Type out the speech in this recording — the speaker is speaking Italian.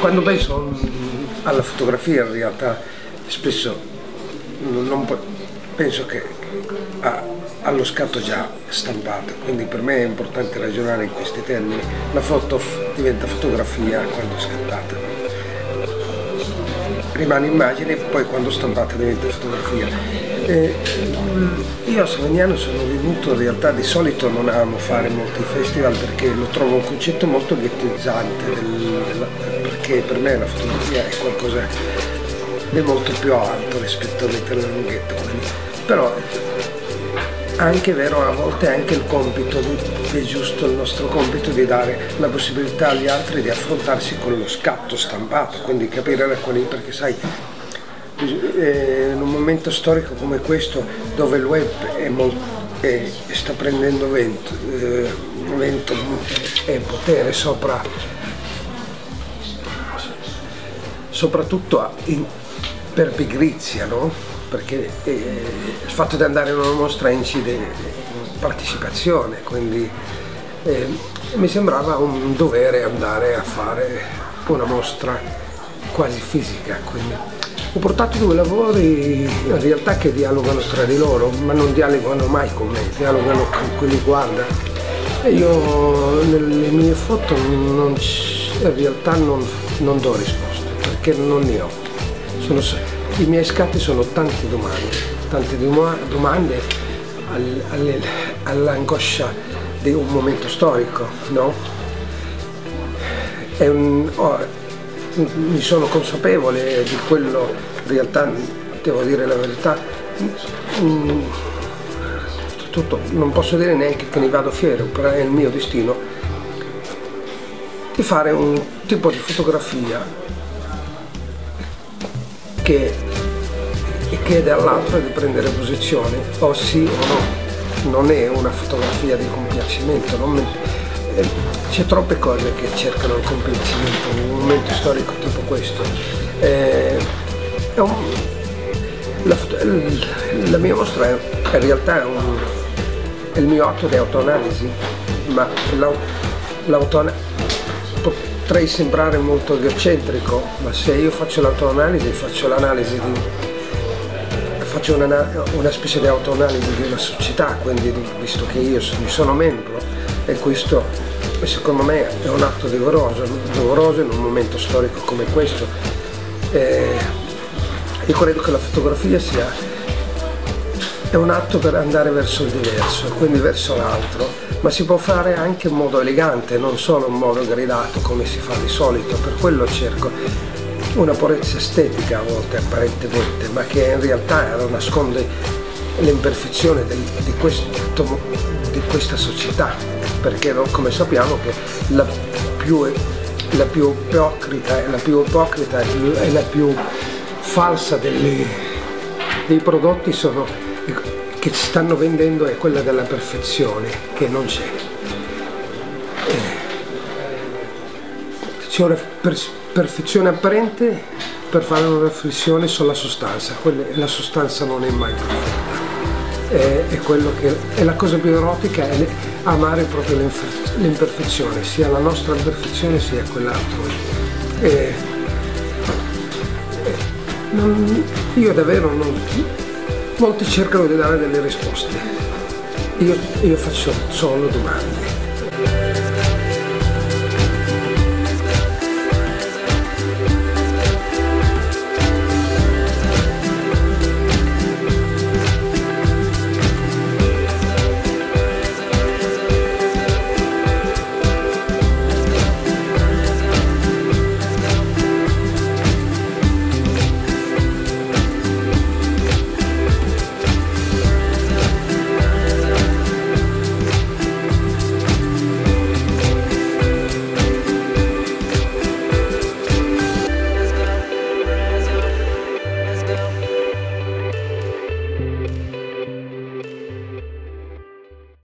quando penso alla fotografia in realtà spesso penso che a, allo scatto già stampato, quindi per me è importante ragionare in questi termini. La foto diventa fotografia quando è scattata. Rimane immagine, poi quando stampata diventa fotografia. Eh, io a Savignano sono venuto in realtà di solito non amo fare molti festival perché lo trovo un concetto molto ghettizzante, perché per me la fotografia è qualcosa di molto più alto rispetto a metterla in un ghetto. Però anche vero, a volte è anche il compito, è giusto il nostro compito di dare la possibilità agli altri di affrontarsi con lo scatto stampato, quindi capire da quali, perché sai, eh, in un momento storico come questo dove il web è molto, è, sta prendendo vento, eh, vento e potere sopra, soprattutto in, per pigrizia, no? perché eh, il fatto di andare in una mostra incide in partecipazione, quindi eh, mi sembrava un dovere andare a fare una mostra quasi fisica. Quindi. Ho portato due lavori in realtà che dialogano tra di loro, ma non dialogano mai con me, dialogano con quelli guarda. E io nelle mie foto non, in realtà non, non do risposte, perché non ne ho. Sono, i miei scatti sono tante domande, tante domande all'angoscia di un momento storico, no? Un, oh, mi sono consapevole di quello, in realtà devo dire la verità, mm, tutto, non posso dire neanche che ne vado fiero, però è il mio destino, di fare un tipo di fotografia che chiede all'altro di prendere posizione, o sì o no. Non è una fotografia di compiacimento, eh, c'è troppe cose che cercano il compiacimento in un momento storico tipo questo. Eh, un, la, la, mia mostra è, in realtà è, un, è, il mio atto di autoanalisi, ma l'autoanalisi potrei sembrare molto egocentrico, ma se io faccio l'autoanalisi faccio l'analisi di faccio una, una, specie di autoanalisi di una società, quindi visto che io ne sono membro e questo secondo me è un atto doloroso, doloroso in un momento storico come questo. Eh, io credo che la fotografia sia è un atto per andare verso il diverso, quindi verso l'altro ma si può fare anche in modo elegante, non solo in modo gridato come si fa di solito, per quello cerco una purezza estetica a volte apparentemente, ma che in realtà nasconde l'imperfezione di, di, questa società, perché come sappiamo che la più, la più ipocrita, la più ipocrita e la più falsa delle, dei prodotti sono che ci stanno vendendo è quella della perfezione, che non c'è. C'è una perfezione apparente per fare una riflessione sulla sostanza, la sostanza non è mai perfetta. È, è, che, è la cosa più erotica è amare proprio l'imperfezione, sia la nostra imperfezione sia quella altrui. Non, io davvero non, molti cercano di dare delle risposte. Io, io faccio solo domande.